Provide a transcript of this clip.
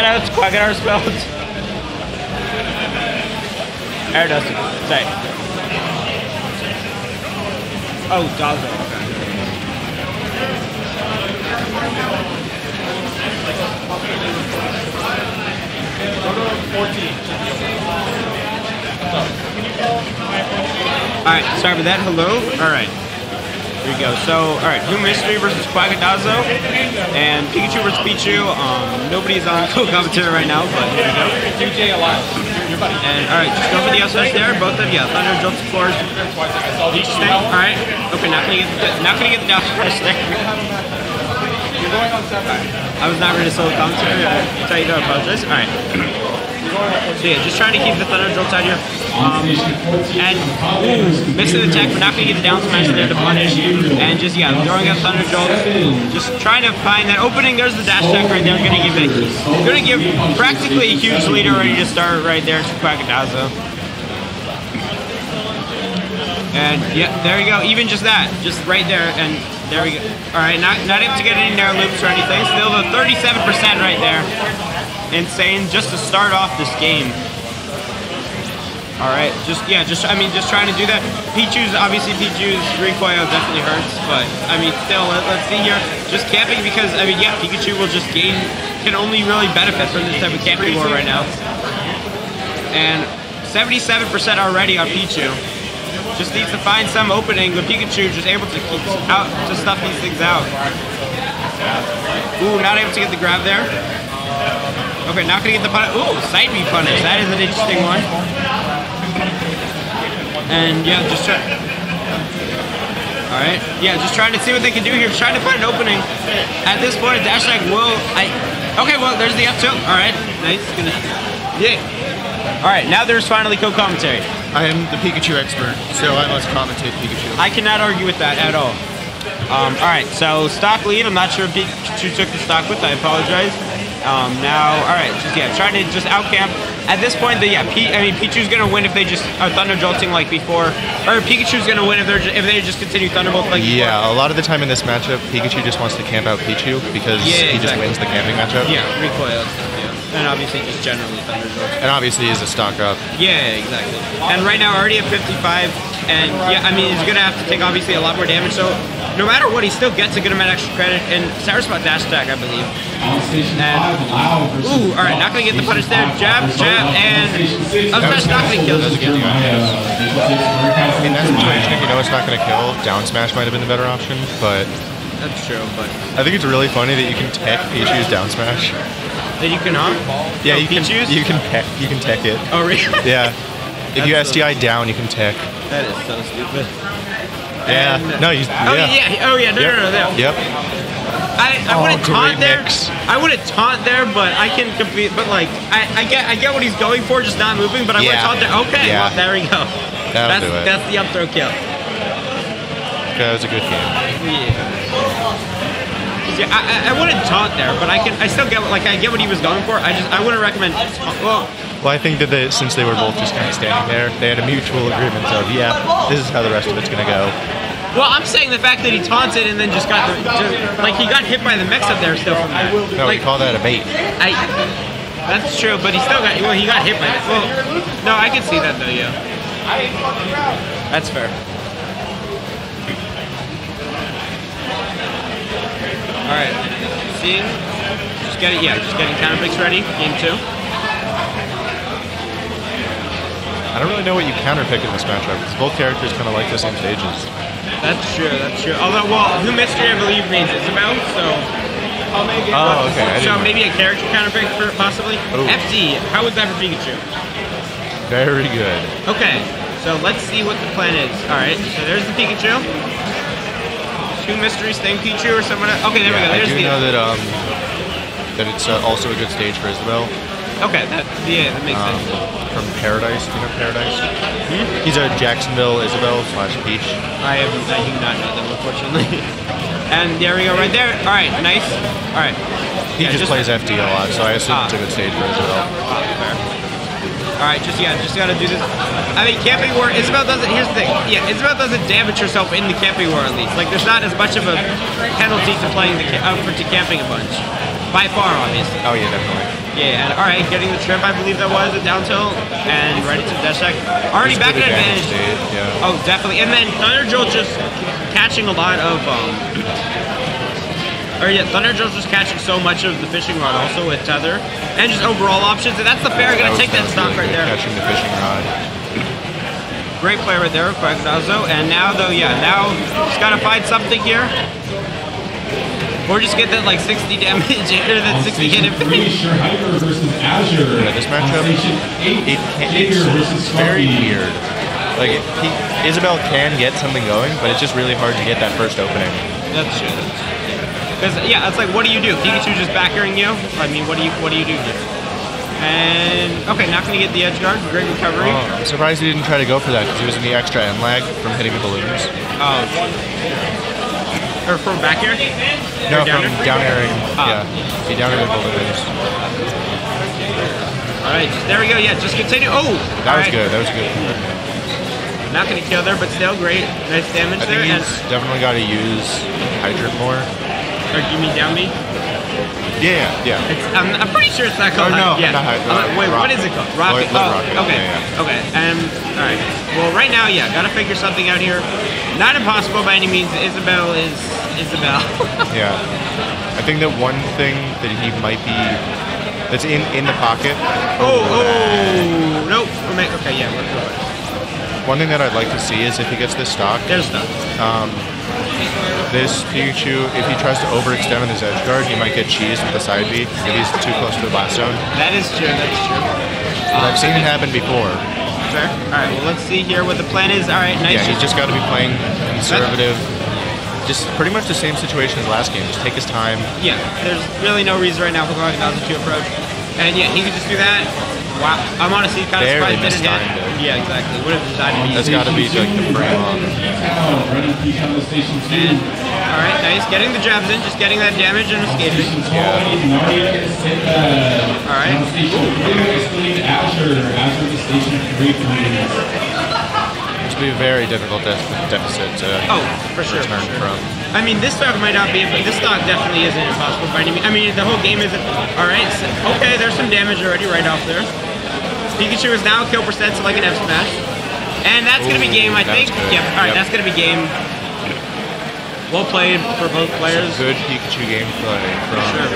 that how it's spelled? Air Dustin. Say. Oh, Dazo. Okay. Alright, sorry for that. Hello? Alright. Here we go. So, alright, Who Mystery versus Quagadazo. And Pikachu versus Pichu. Um, nobody's on co-commentary right now, but here we go. DJ alive. And alright, just go for the SS there. Both of you. Yeah, Thunder, Jump, Floors. Twice. I saw the Each thing. Alright. Okay, not gonna get the, not gonna get the down there. You're going on seven. I was not ready to solo commentary. I tell you to apologize. Alright. So yeah, just trying to keep the Thunder Jolt out here. Um, and missing the tech, but not gonna get the down smash there to punish. And just yeah, throwing out Thunder Jolt. Just trying to find that opening. There's the dash tech right there. Gonna give it. Gonna give practically a huge leader ready to start right there to Quagadazo. And yeah, there you go. Even just that, just right there, and there we go. All right, not not able to get any narrow loops or anything. Still the 37% right there. Insane, just to start off this game. All right, just yeah, just I mean, just trying to do that. Pichu's obviously Pichu's recoil definitely hurts, but I mean, still let, us see here. Just camping because I mean, yeah, Pikachu will just gain, can only really benefit from this type of camping war right now. And 77% already on Pichu. Just needs to find some opening, but Pikachu just able to keep out to stuff these things out. Ooh, not able to get the grab there. Okay, not gonna get the punish. Ooh, side B punish. That is an interesting one. And yeah, just try. All right, yeah, just trying to see what they can do here. Trying to find an opening. At this point, Dash Attack will. I. Okay, well, there's the up tilt. All right, nice. Gonna. Yeah. All right, now there's finally co-commentary. I am the Pikachu expert, so I must commentate Pikachu. I cannot argue with that at all. Um, all right, so stock lead. I'm not sure if Pikachu took the stock with. I apologize. Um, now, all right, just yeah, trying to just outcamp. At this point, the yeah, P, I mean Pichu's gonna win if they just are thunder jolting like before, or Pikachu's gonna win if they're if they just continue thunderbolt like before. Yeah, a lot of the time in this matchup, Pikachu just wants to camp out Pichu because Yeah, he just wins the camping matchup. Yeah, recoil and stuff. Yeah, and obviously just generally thunder jolt. And obviously he's a stock up. Yeah, exactly. And right now, already at 55, and yeah, I mean, he's gonna have to take obviously a lot more damage. So no matter what, he still gets a good amount of extra credit. And Sour Spot dash attack, I believe. And ooh, all right, not gonna get the punish there. Jab, jab, and up smash not gonna kill this again. In that situation, if you know it's not going to kill, down smash might have been the better option. But That's true, but I think it's really funny that you can tech Pichu's down smash. Then you can huh? Yeah, Oh, you can Pichu's? you can tech you can tech it. Oh really? Yeah. If you That's so- SDI down, you can tech. That is so stupid. Yeah. And- No, you. Oh yeah. yeah. Oh yeah. No, Yep. no, no, no. Yep. I, I Oh, wouldn't great taunt there. mix. I wouldn't taunt there, but I can compete. But like, I, I get I get what he's going for, just not moving. But I wouldn't Yeah. taunt there. Okay, Yeah. well, there we go. That'll that's do it. that's the up throw kill. That was a good game. Yeah. Yeah, I, I, I wouldn't taunt there, but I can. I still get what- like I get what he was going for. I just I wouldn't recommend. Well, Well, I think that they, since they were both just kind of standing there, they had a mutual agreement of, yeah, this is how the rest of it's going to go. well, I'm saying the fact that he taunted and then just got the just, like he got hit by the mix up there still from that. No, like, we call that a bait. I. That's true, but he still got. Well, he got hit by it. Well, no, I can see that though. Yeah. That's fair. All right. Seeing. Just getting. Yeah, just getting counter picks ready. Game two. I don't really know what you counterpick in this matchup because both characters kind of like the same stages. That's true. That's true. Although, well, who mystery I believe means Isabelle, so. Oh, okay. I So maybe a character counter pick for possibly. Ooh. FD. How was that for Pikachu? Very good. Okay, so let's see what the plan is. All right, so there's the Pikachu. Two mysteries, thing Pikachu or someone else. Okay, there Yeah, we go. I There's do the. know that um that it's uh, also a good stage for Isabelle Okay, that yeah, that makes um, sense. from Paradise. Do you know Paradise? He's a Jacksonville Isabelle slash Peach. I have I do not know them unfortunately. and there we go, right there. All right, nice. All right. He Yeah, just, plays FD a lot, so I assume Ah. it's a good stage for Isabelle. All right, just yeah, just gotta do this. I mean, camping war. Isabelle doesn't. Here's the thing. Yeah, Isabelle doesn't damage herself in the camping war at least. Like, there's not as much of a penalty to playing the uh, for to camping a bunch. by far, obviously. Oh yeah, definitely. Yeah, and all right, getting the trip, I believe that was a down tilt, and ready to dash attack. Already back at advantage. state, Yeah. Oh, definitely. And then Thunder Jolt just catching a lot of, um, or yeah, Thunder Jolt just catching so much of the fishing rod also with tether, and just overall options. And that's the fair. Gonna was- take that was stock really right there. Catching the fishing rod. Great play right there, Quagadazo. And now though, yeah, now he's gotta find something here. Or just get that like 60 damage or that 60 hit Station and three, Schreiber versus Azure. Yeah, this matchup, On It can, it's very weird. Like it, he, Isabelle can get something going, but it's just really hard to get that first opening. That's true. Because yeah, it's like, what do you do? Pikachu just backering you. I mean, what do you what do you do here? And okay, not gonna get the edge guard. Great recovery. Oh, I'm surprised he didn't try to go for that because he was in the extra end lag from hitting the balloons. Oh. Or from back here? No, down from down airing. Ah. Yeah, he down aired the balloons. All right, just, there we go. Yeah, just continue. Oh, That was right. good. That was good. Not gonna kill there, but still great. Nice damage I there. think And he's definitely got to use hydrant more. Or you mean down me? Yeah, yeah. It's, I'm, I'm pretty sure it's not called. Oh, no, yeah. not Hydro- I'm wait, what Rocket. is it called? Rocket. Lead oh, rocket, okay. yeah, yeah. Okay. Um. All right. Well, right now, yeah, gotta figure something out here. Not impossible by any means. Isabelle is Isabelle. Yeah. I think that one thing that he might be that's in in the pocket. oh, that. oh, nope. We're Okay, yeah, we're good. One thing that I'd like to see is if he gets this stock, There's stuff. This Pikachu, if he tries to overextend on his edge guard, he might get cheesed with the side B if he's too close to the blast zone. That is true. That's true. I've seen it happen before. Fair. All right. Well, let's see here what the plan is. All right. Nice. Yeah, he's just got to be playing conservative. Just pretty much the same situation as last game. Just take his time. Yeah, there's really no reason right now for going to approach. And yeah, he could just do that. Wow, I'm honestly kind of Barely surprised it didn't hit. Mistimed it. Yeah, exactly. Would have designed to be That's easy. got to be like the frame on. Town, ready P-Town to station two. All right, nice. Getting the jabs in, just getting that damage and escaping. Station 12, Narnia Sinbad. All right. On station three, Escalade Azure. Azure to station three for me. It's be a very difficult def- deficit to Oh, for sure. return for sure. from. I mean, this stock might not be, but this stock definitely isn't impossible by any means. I mean, the whole game isn't. All right, so, okay, there's some damage already right off there. Pikachu is now kill percent to like an F smash, and that's gonna be game. I think. good. Yep. All right, Yep. that's gonna be game. Well played for both players. Good Pikachu gameplay from Sure.